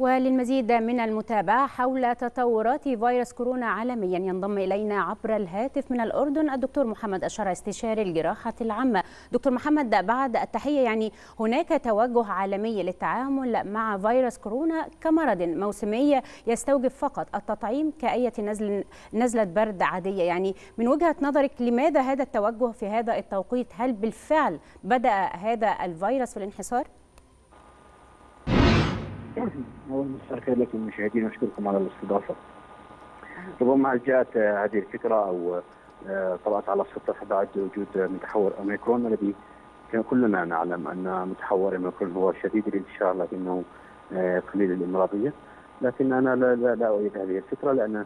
وللمزيد من المتابعة حول تطورات فيروس كورونا عالميا ينضم إلينا عبر الهاتف من الأردن الدكتور محمد أشرع استشاري الجراحة العامة. دكتور محمد بعد التحية يعني هناك توجه عالمي للتعامل مع فيروس كورونا كمرض موسمي يستوجب فقط التطعيم كأية نزل نزلة برد عادية. يعني من وجهة نظرك لماذا هذا التوجه في هذا التوقيت؟ هل بالفعل بدأ هذا الفيروس في الانحسار؟ أول الخير لكم المشاهدين واشكركم على الاستضافة. ربما جاءت هذه الفكرة أو طرات على السطح بعد وجود متحور أوميكرون الذي كلنا نعلم أن متحور أوميكرون هو شديد الانتشار لكنه قليل الإمراضية لكن أنا لا لا, لا اؤيد هذه الفكرة لأن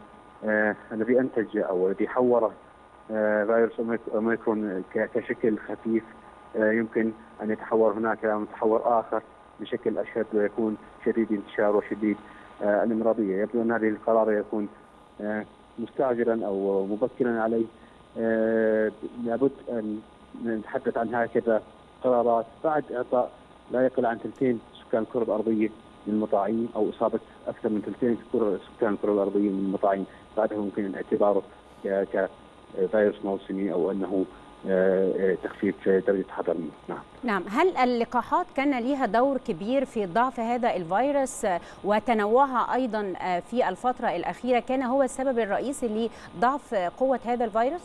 الذي أنتج أو الذي حور فيروس أوميكرون كشكل خفيف يمكن أن يتحور هناك متحور آخر بشكل أشد ويكون شديد الانتشار وشديد آه الامراضيه، يبدو أن هذه القرار يكون آه مستعجلا أو مبكرا عليه. آه لابد أن نتحدث عن هكذا قرارات. بعد إعطاء لا يقل عن ثلثين سكان الكره الارضيه من أو إصابة أكثر من ثلثين سكان الكره الارضيه من المطاعيم، بعدها ممكن اعتباره كفيروس موسمي أو أنه تخفيف درجة حرارة. نعم. نعم. هل اللقاحات كان لها دور كبير في ضعف هذا الفيروس وتنوعها أيضا في الفترة الأخيرة؟ كان هو السبب الرئيسي لضعف قوة هذا الفيروس؟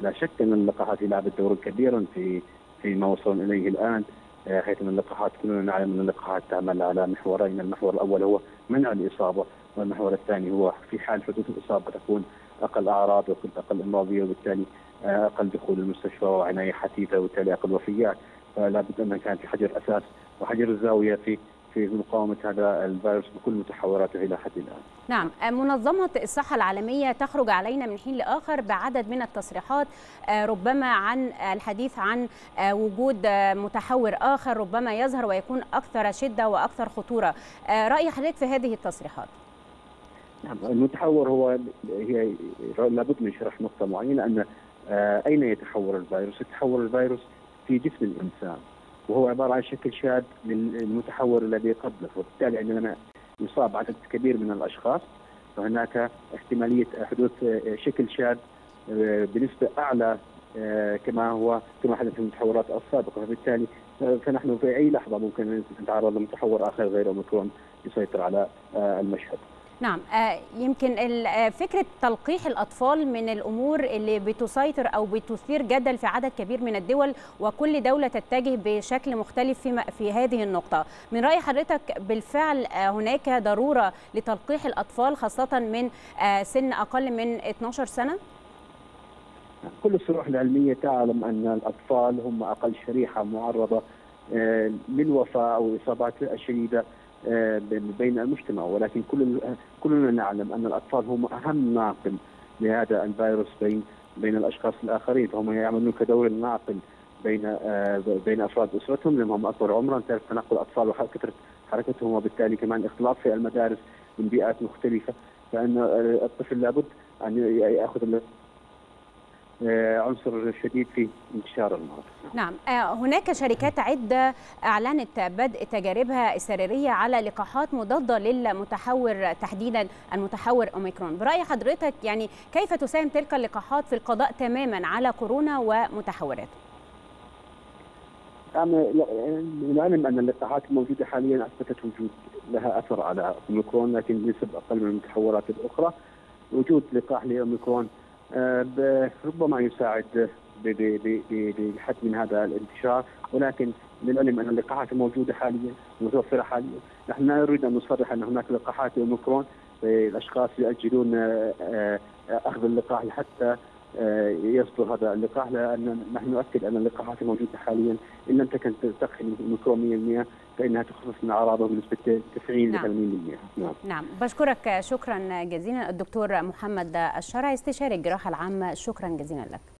لا شك أن اللقاحات لعبت دورا كبيرا في في ما وصلنا إليه الآن. حيث أن اللقاحات كلنا نعلم أن اللقاحات تعمل على محورين. المحور الأول هو منع الإصابة والمحور الثاني هو في حال حدوث الإصابة تكون أقل أعراض واقل إمراضية وبالتالي أقل دخول المستشفى وعناية حثيثه وبالتالي أقل وفيات فلا بد ان كان في حجر أساس وحجر الزاوية في في مقاومة هذا الفيروس بكل متحوراته إلى حد الآن. نعم، منظمة الصحة العالمية تخرج علينا من حين لآخر بعدد من التصريحات ربما عن الحديث عن وجود متحور آخر ربما يظهر ويكون أكثر شدة وأكثر خطورة. رأي حضرتك في هذه التصريحات؟ نعم المتحور هو هي لابد من شرح نقطة معينة أن أين يتحور الفيروس؟ يتحور الفيروس في جسم الإنسان وهو عبارة عن شكل شاذ للمتحور الذي قبله وبالتالي عندما يصاب عدد كبير من الأشخاص فهناك احتمالية حدوث شكل شاذ بنسبة أعلى كما هو كما حدث في المتحورات السابقة فبالتالي فنحن في أي لحظة ممكن نتعرض لمتحور آخر غير أوميكرون يسيطر على المشهد. نعم. يمكن فكرة تلقيح الأطفال من الأمور اللي بتسيطر أو بتثير جدل في عدد كبير من الدول وكل دولة تتجه بشكل مختلف في, هذه النقطة. من رأي حضرتك بالفعل هناك ضرورة لتلقيح الأطفال خاصة من سن أقل من 12 سنة؟ كل الصروح العلمية تعلم أن الأطفال هم أقل شريحة معرضة للوفاة أو الإصابات الشديدة بين المجتمع. ولكن كل كلنا نعلم أن الأطفال هم أهم ناقل لهذا الفيروس بين بين الأشخاص الآخرين. فهم يعملون كدور ناقل بين بين أفراد أسرتهم لأنهم هم اكبر عمرا. تعرف تنقل الأطفال وكثره حركتهم وبالتالي كمان اختلاط في المدارس من بيئات مختلفة. فإن الطفل لابد أن يأخذ عنصر شديد في انتشار المرض. نعم. هناك شركات عدة أعلنت بدء تجاربها السريرية على لقاحات مضادة للمتحور تحديدا المتحور أوميكرون. برأي حضرتك يعني كيف تساهم تلك اللقاحات في القضاء تماما على كورونا ومتحوراته نعلم أن اللقاحات الموجودة حاليا أثبتت وجود لها أثر على أوميكرون لكن بنسب أقل من المتحورات الأخرى وجود لقاح لأوميكرون ربما يساعد بحد من هذا الانتشار ولكن للعلم أن اللقاحات الموجوده حاليا متوفرة حاليا. نحن لا نريد أن نصرح أن هناك لقاحات أوميكرون. الأشخاص يؤجلون أخذ اللقاح حتى يصدر هذا اللقاح لأن نحن نؤكد أن اللقاحات الموجوده حاليا. إن لم تكن تلقي اوميكرون 100% فإنها تخفف من أعراضه بنسبة 90 ل 80% نعم. نعم. بشكرك شكرا جزيلا. الدكتور محمد الشرعي استشاري الجراحة العامة شكرا جزيلا لك.